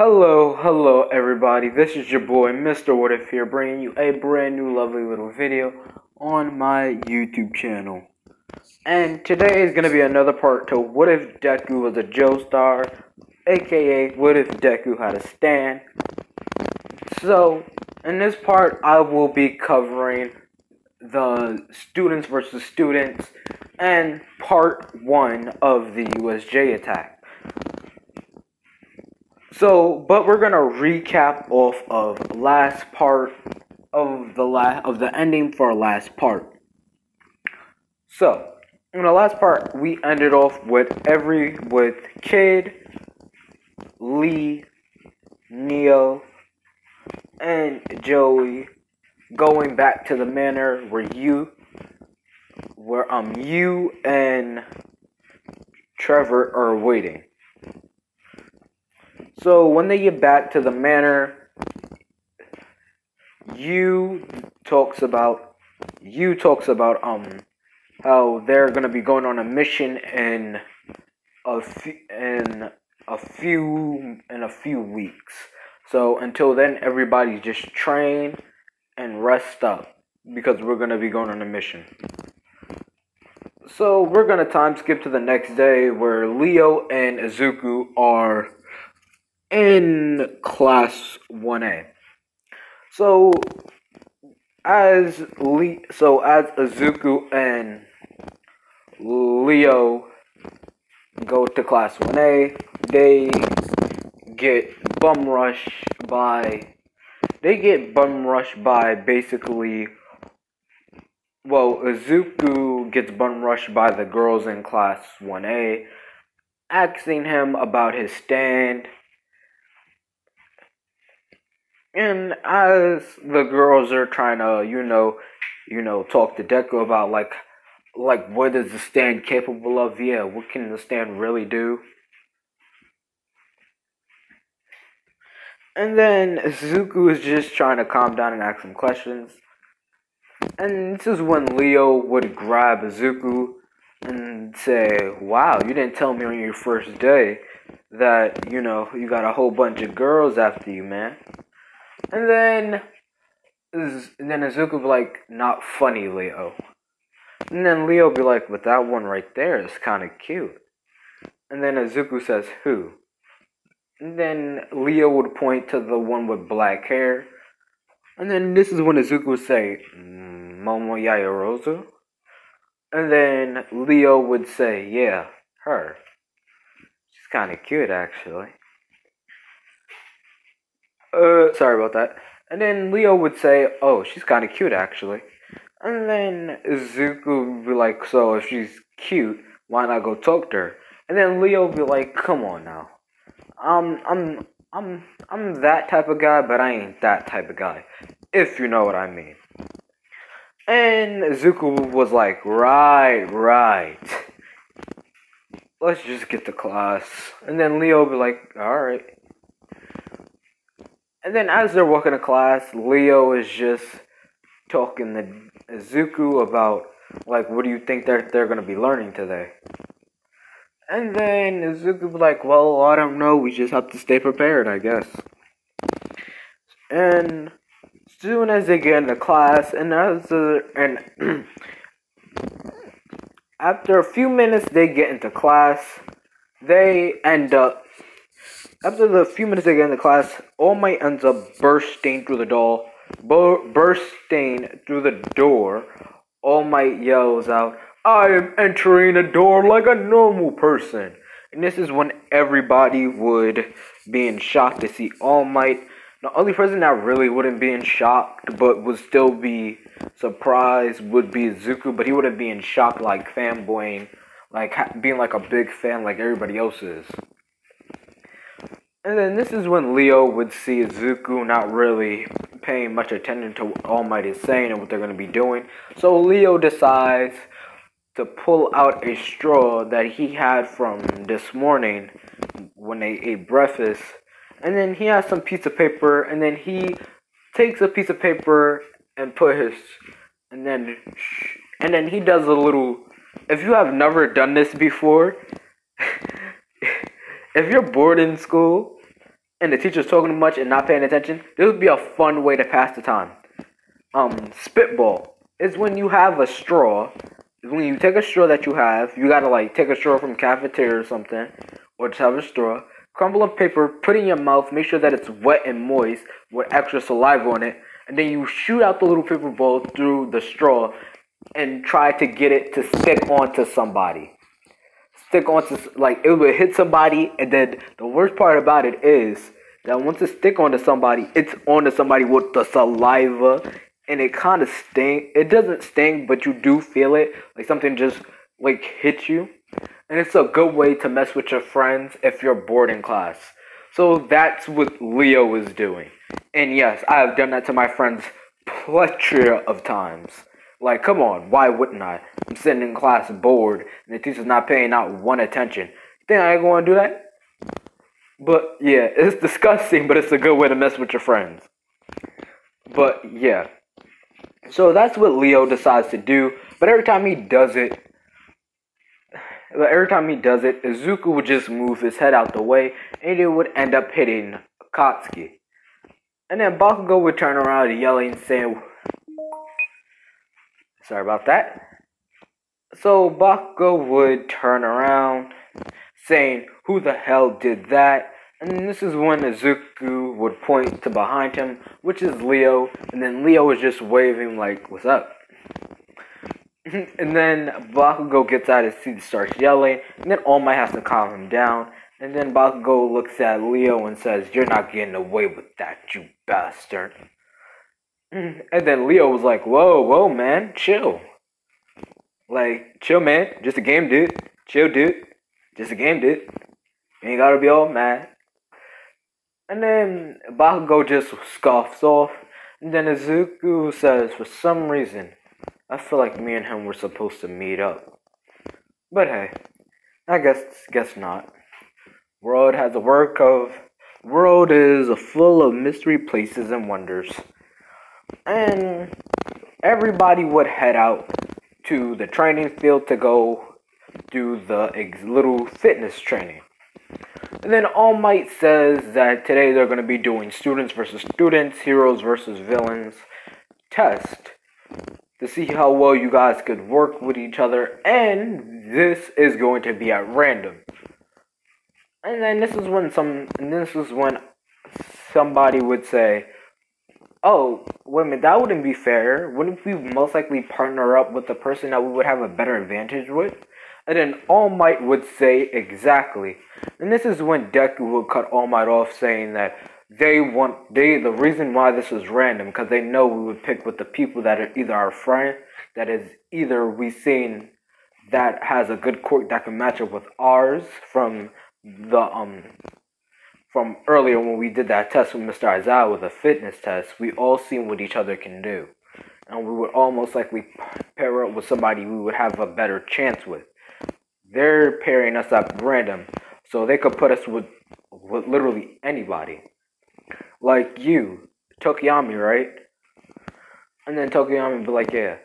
Hello, hello everybody. This is your boy Mr. What If here bringing you a brand new lovely little video on my YouTube channel. And today is going to be another part to What If Deku was a Joestar, aka What If Deku had a stand. So, in this part I will be covering the students versus students and part 1 of the USJ attack. So, but we're gonna recap off of last part of the last of the ending for last part. So, in the last part, we ended off with every with Kid, Lee, Neo, and Joey going back to the manor where you, where um you and Trevor are waiting. So when they get back to the manor, you talks about you talks about um how they're gonna be going on a mission in a few, in a few in a few weeks. So until then, everybody just train and rest up because we're gonna be going on a mission. So we're gonna time skip to the next day where Leo and Izuku are in class 1A. So as Le- so as Azuku and Leo go to class 1A, they get bum rushed by they get bum rushed by basically well, Azuku gets bum rushed by the girls in class 1A, asking him about his stand and as the girls are trying to, you know, you know, talk to Deku about like, like what is the stand capable of? Yeah, what can the stand really do? And then Zuku is just trying to calm down and ask some questions. And this is when Leo would grab Zuku and say, Wow, you didn't tell me on your first day that, you know, you got a whole bunch of girls after you, man. And then, and then Izuku be like, not funny, Leo. And then Leo be like, but that one right there is kind of cute. And then Izuku says, who? And then Leo would point to the one with black hair. And then this is when Izuku would say, Momo Yaoyorozu. And then Leo would say, yeah, her. She's kind of cute, actually. Uh, sorry about that. And then Leo would say, oh, she's kind of cute, actually. And then Zuko would be like, so if she's cute, why not go talk to her? And then Leo would be like, come on now. Um, I'm, I'm, I'm that type of guy, but I ain't that type of guy. If you know what I mean. And Zuko was like, right, right. Let's just get to class. And then Leo would be like, alright. And then as they're walking to class, Leo is just talking to Izuku about like what do you think they're they're gonna be learning today? And then Izuku like, Well, I don't know, we just have to stay prepared, I guess. And soon as they get into class and as and after a few minutes they get into class, they end up after the few minutes get in the class, All Might ends up bursting through the door. Bursting through the door, All Might yells out, I am entering a door like a normal person. And this is when everybody would be in shock to see All Might. The only person that really wouldn't be in shock, but would still be surprised, would be Zuku, but he wouldn't be in shock like fanboying, like being like a big fan like everybody else is. And then this is when Leo would see Zuku not really paying much attention to what All Might is saying and what they're going to be doing. So Leo decides to pull out a straw that he had from this morning when they ate breakfast. And then he has some piece of paper and then he takes a piece of paper and put his and then and then he does a little if you have never done this before if you're bored in school and the teacher's talking too much and not paying attention, this would be a fun way to pass the time. Um, spitball is when you have a straw. When you take a straw that you have, you gotta like take a straw from cafeteria or something, or just have a straw. Crumble up paper, put it in your mouth, make sure that it's wet and moist with extra saliva on it, and then you shoot out the little paper ball through the straw and try to get it to stick onto somebody. Stick onto like it will hit somebody, and then the worst part about it is that once it stick onto somebody, it's onto somebody with the saliva, and it kind of sting. It doesn't sting, but you do feel it, like something just like hits you, and it's a good way to mess with your friends if you're bored in class. So that's what Leo is doing. And yes, I have done that to my friends plethora of times. Like, come on, why wouldn't I? I'm sitting in class bored, and the teacher's not paying out one attention. think I ain't gonna do that? But yeah, it's disgusting, but it's a good way to mess with your friends. But yeah. So that's what Leo decides to do, but every time he does it, but every time he does it, Izuku would just move his head out the way, and it would end up hitting Katsuki. And then Bakugo would turn around yelling, saying, Sorry about that. So Bakugo would turn around, saying, Who the hell did that? And this is when Izuku would point to behind him, which is Leo, and then Leo was just waving like, What's up? and then Bakugo gets out of his seat, starts yelling, and then All Might has to calm him down. And then Bakugo looks at Leo and says, You're not getting away with that, you bastard. And then Leo was like, Whoa, whoa, man, chill. Like, chill, man. Just a game, dude. Chill, dude. Just a game, dude. You ain't gotta be all mad. And then Bakugo just scoffs off. And then Izuku says, For some reason, I feel like me and him were supposed to meet up. But hey, I guess guess not. World has a work of world is full of mystery places and wonders. And everybody would head out to the training field to go do the ex- little fitness training. And then All Might says that today they're going to be doing students versus students, heroes versus villains test to see how well you guys could work with each other, and this is going to be at random. And then this is when some, and this is when somebody would say, "Oh, minute, that wouldn't be fair. Wouldn't we most likely partner up with the person that we would have a better advantage with?" And then All Might would say, "Exactly." And this is when Deku would cut All Might off, saying that they want they the reason why this is random because they know we would pick with the people that are either our friend that is either we seen that has a good quirk that can match up with ours from the um from earlier when we did that test with Mr. Aizawa with a fitness test, we all seen what each other can do. And we would almost likely pair up with somebody we would have a better chance with. They're pairing us up random, so they could put us with with literally anybody. Like you, Tokoyami, right? And then Tokoyami be like, yeah.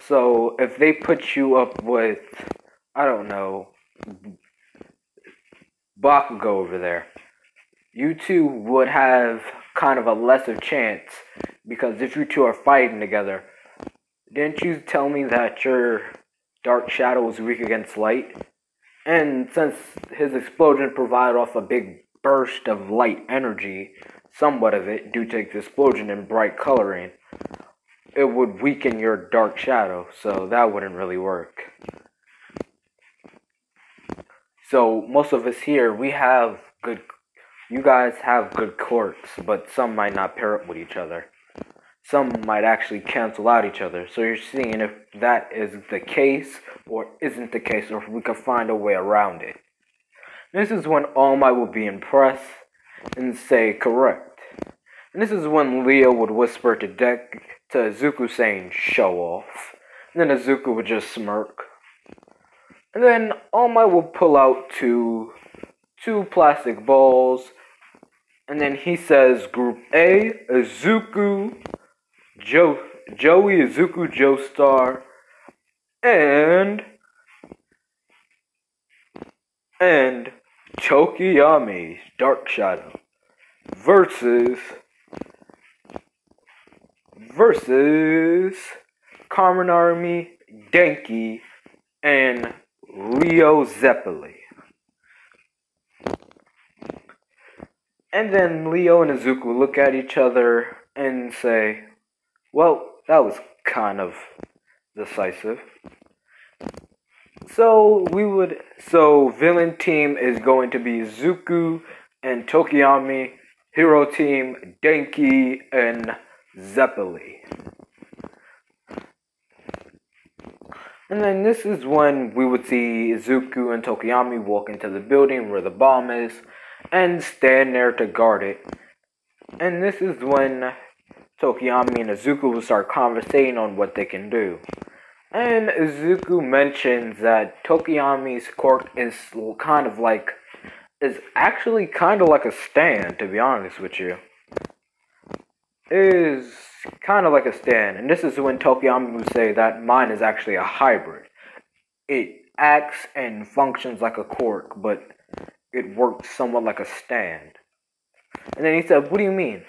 So if they put you up with, I don't know, Bakugo over there, you two would have kind of a lesser chance because if you two are fighting together, didn't you tell me that your dark shadow is weak against light? And since his explosion provided off a big burst of light energy, somewhat of it due to its explosion and bright coloring, it would weaken your dark shadow, so that wouldn't really work. So most of us here, we have good. You guys have good quirks, but some might not pair up with each other. Some might actually cancel out each other. So you're seeing if that is the case or isn't the case, or if we can find a way around it. This is when All Might will be impressed and say correct. And this is when Leo would whisper to Deck to Izuku saying show off. And then Izuku would just smirk. And then All Might will pull out two two plastic balls. And then he says Group A, Izuku, Joe, Joey, Izuku, Joestar, and and Tokoyami, Dark Shadow. versus versus Kaminari, Denki, and Leo Zeppeli. And then Leo and Izuku look at each other and say, Well, that was kind of decisive. So we would so villain team is going to be Zuku and Tokoyami, hero team Denki and Zeppeli. And then this is when we would see Zuku and Tokoyami walk into the building where the bomb is and stand there to guard it. And this is when Tokoyami and Izuku will start conversating on what they can do. And Izuku mentions that Tokoyami's quirk is kind of like, is actually kind of like a stand, to be honest with you. Is kind of like a stand. And this is when Tokoyami would say that mine is actually a hybrid. It acts and functions like a quirk, but it works somewhat like a stand. And then he said, What do you mean?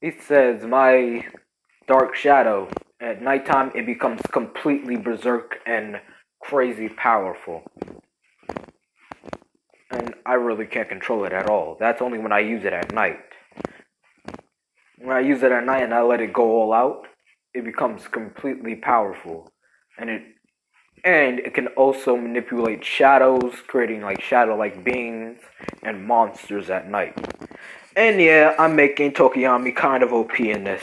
He says, My dark shadow at nighttime, it becomes completely berserk and crazy powerful. And I really can't control it at all. That's only when I use it at night. When I use it at night and I let it go all out, it becomes completely powerful. And it and it can also manipulate shadows, creating like shadow like mm-hmm. beings and monsters at night. And yeah, I'm making Tokoyami kind of OP in this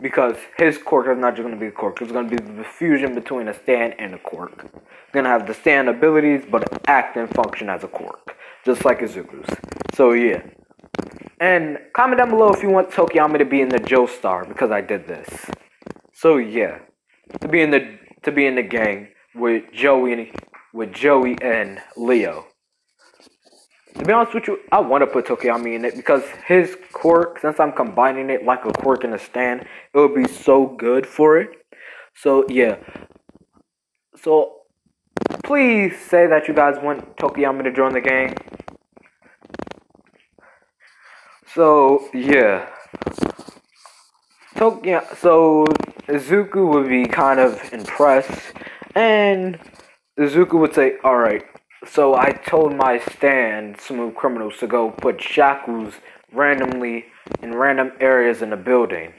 because his quirk is not just going to be a quirk. It's going to be the fusion between a stand and a quirk. It's going to have the stand abilities, but act and function as a quirk, just like Izuku's. So yeah. And comment down below if you want Tokoyami to be in the Joestar because I did this. So yeah, to be in the to be in the gang with Joey with Joey and Leo. To be honest with you, I want to put Tokoyami in it because his quirk, since I'm combining it like a quirk in a stand, it would be so good for it. So, yeah. So, please say that you guys want Tokoyami to join the gang. So, yeah. Tokoyami, so, Izuku would be kind of impressed, and Izuku would say, Alright, so I told my stand, Smooth Criminals, to go put shackles randomly in random areas in the building.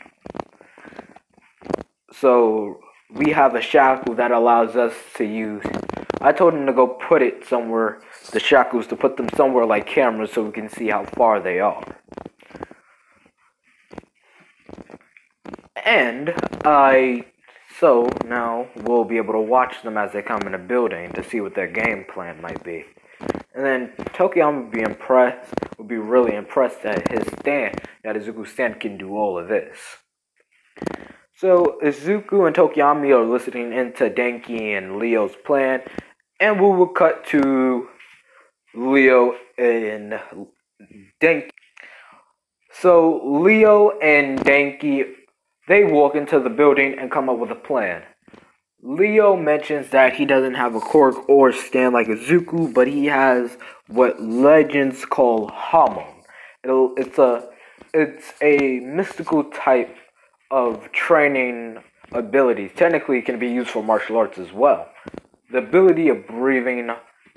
So we have a shackle that allows us to use. I told him to go put it somewhere, the shackles, to put them somewhere like cameras so we can see how far they are. And I so now we'll be able to watch them as they come in a building to see what their game plan might be. And then Tokoyami would be impressed, would be really impressed at his stand, that Izuku's stand can do all of this. So Izuku and Tokoyami are listening into Denki and Leo's plan, and we will cut to Leo and Denki. So Leo and Denki they walk into the building and come up with a plan. Leo mentions that he doesn't have a quirk or stand like a Izuku, but he has what legends call Hamon. It'll, it's a it's a mystical type of training ability. Technically, it can be used for martial arts as well. The ability of breathing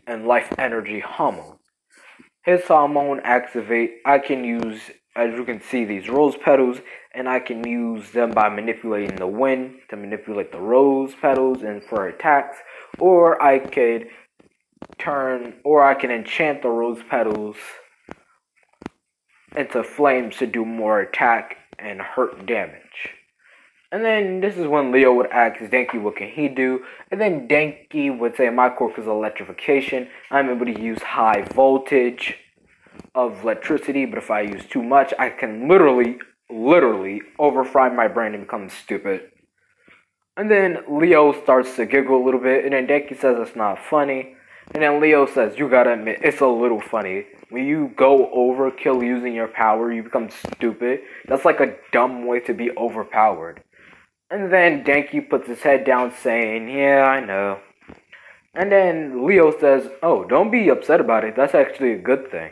and life energy Hamon. His Hamon activate. I can use as you can see these rose petals and I can use them by manipulating the wind to manipulate the rose petals and for attacks or I could turn or I can enchant the rose petals into flames to do more attack and hurt damage. And then this is when Leo would ask Denki, what can he do? And then Denki would say, my quirk is electrification. I'm able to use high voltage of electricity, but if I use too much, I can literally, literally overfry my brain and become stupid. And then Leo starts to giggle a little bit, and then Denki says it's not funny. And then Leo says, You gotta admit, it's a little funny. When you go overkill using your power, you become stupid. That's like a dumb way to be overpowered. And then Denki puts his head down, saying, Yeah, I know. And then Leo says, Oh, don't be upset about it. That's actually a good thing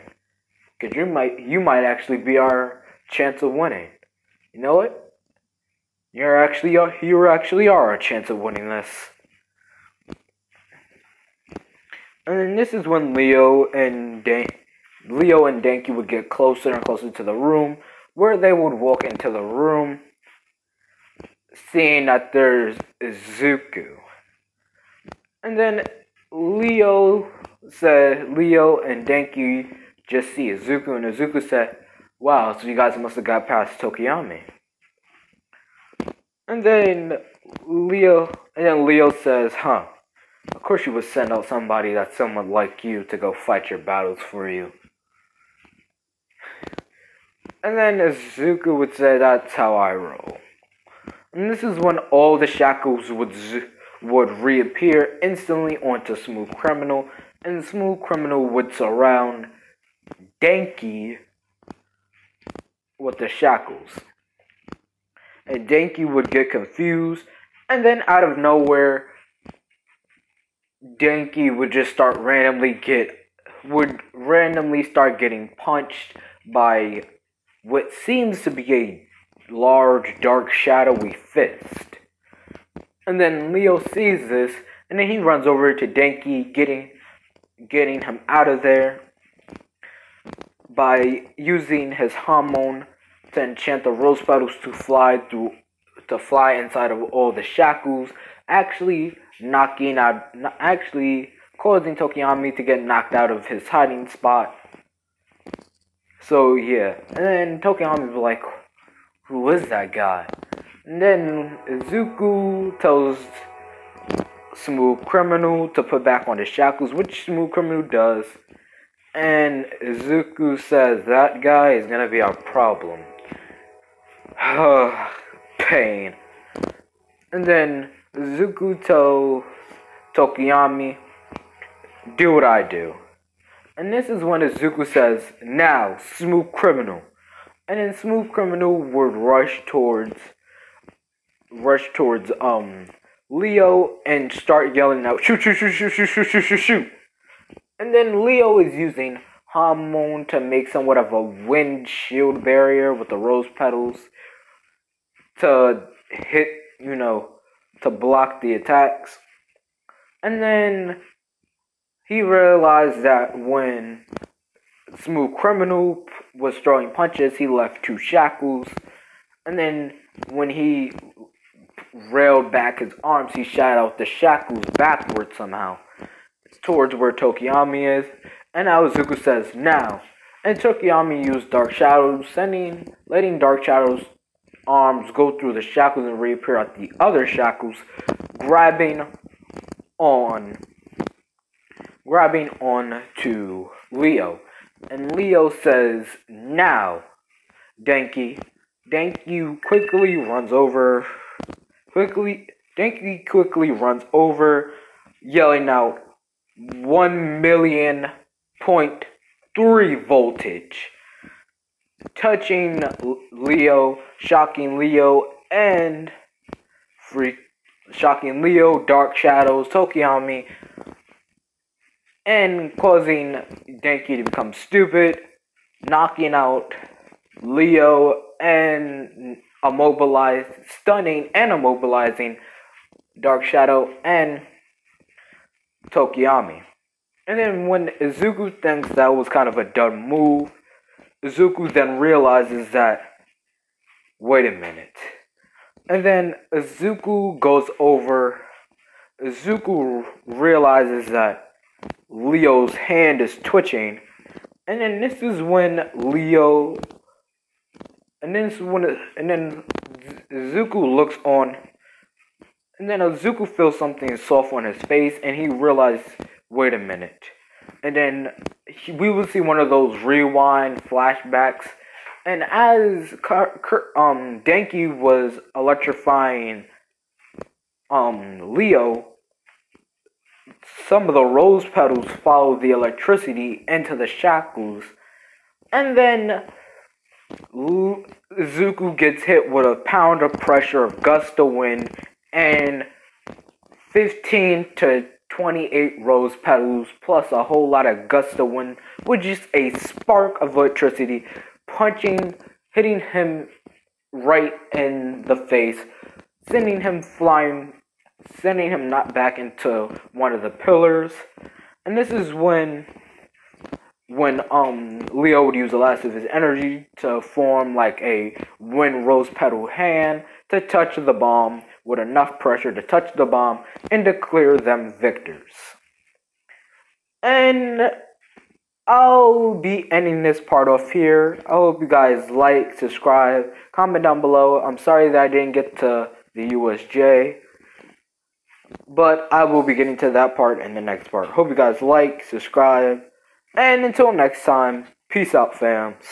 Cause you might you might actually be our chance of winning. You know what? You're actually you actually are a chance of winning this. And this is when Leo and Dan- Leo and Denki would get closer and closer to the room, where they would walk into the room, seeing that there's Zuko. And then Leo said, Leo and Denki just see Izuku, and Izuku said, Wow, so you guys must have got past Tokoyami. And then Leo, and then Leo says, Huh, of course you would send out somebody that's someone like you to go fight your battles for you. And then Izuku would say, That's how I roll. And this is when all the shackles would would reappear instantly onto Smooth Criminal, and Smooth Criminal would surround Denki with the shackles. And Denki would get confused, and then out of nowhere, Denki would just start randomly get would randomly start getting punched by what seems to be a large, dark, shadowy fist. And then Leo sees this, and then he runs over to Denki, getting getting him out of there by using his Hamon to enchant the rose petals to fly through to fly inside of all the shackles, actually knocking out actually causing Tokoyami to get knocked out of his hiding spot. So yeah. And then Tokoyami was like, Who is that guy? And then Izuku tells Smooth Criminal to put back on the shackles, which Smooth Criminal does. And Izuku says that guy is gonna be our problem. Pain. And then Izuku tells Tokoyami, do what I do. And this is when Izuku says, now, Smooth Criminal. And then Smooth Criminal would rush towards, rush towards, um, Leo and start yelling out, shoot, shoot, shoot, shoot, shoot, shoot, shoot, shoot. And then Leo is using Hamon to make somewhat of a windshield barrier with the rose petals to hit, you know, to block the attacks. And then he realized that when Smooth Criminal was throwing punches, he left two shackles. And then when he railed back his arms, he shot out the shackles backwards somehow towards where Tokoyami is. And Aozuku says, now. And Tokoyami used Dark Shadows, sending, letting Dark Shadows arms go through the shackles and reappear at the other shackles, grabbing on, grabbing on to Leo. And Leo says, now, Denki. Denki quickly runs over, quickly, Denki quickly runs over, yelling out, 1 million point three voltage, touching Leo, shocking Leo, and freak, shocking Leo, Dark Shadows, Tokoyami, and causing Denki to become stupid, knocking out Leo and immobilized, stunning and immobilizing Dark Shadow and Tokoyami. And then when Izuku thinks that was kind of a dumb move, Izuku then realizes that, wait a minute. And then Izuku goes over, Izuku realizes that Leo's hand is twitching. And then this is when Leo, and then when, and then Izuku looks on and then Izuku feels something soft on his face, and he realizes, wait a minute. And then he, we will see one of those rewind flashbacks. And as um Denki was electrifying um Leo, some of the rose petals follow the electricity into the shackles, and then Zuku gets hit with a pound of pressure of gust of wind and 15 to 28 rose petals plus a whole lot of gust of wind with just a spark of electricity punching, hitting him right in the face, sending him flying, sending him not back into one of the pillars. And this is when when um Leo would use the last of his energy to form like a wind rose petal hand to touch the bomb with enough pressure to touch the bomb and declare them victors. And I'll be ending this part off here. I hope you guys like, subscribe, comment down below. I'm sorry that I didn't get to the USJ. But I will be getting to that part in the next part. Hope you guys like, subscribe, and until next time, peace out, fams.